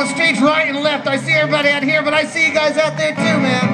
the streets right and left. I see everybody out here, but I see you guys out there too, man.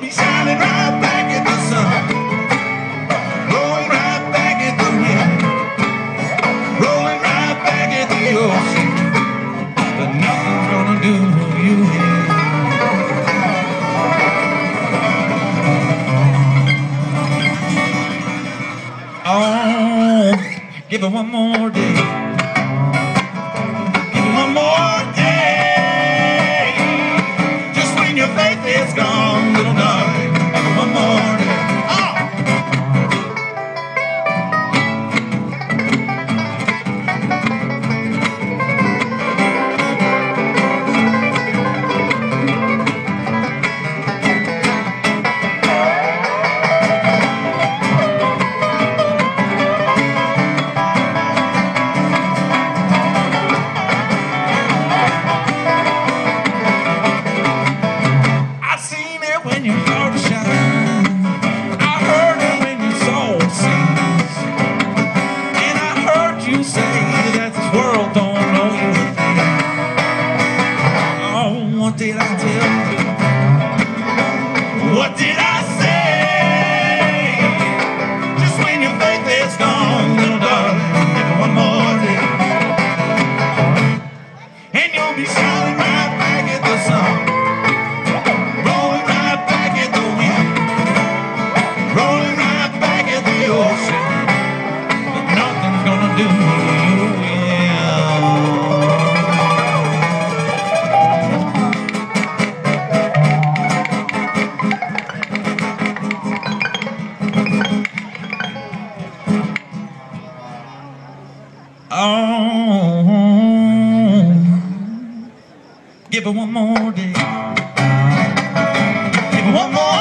be shining right back at the sun. Rolling right back at the wind. Rolling right back at the ocean. But nothing's gonna do you in. Oh, give it one more day. Give it one more your faith is gone, little dog. What did I tell you? What did I? Oh, give it one more day. Give it one more.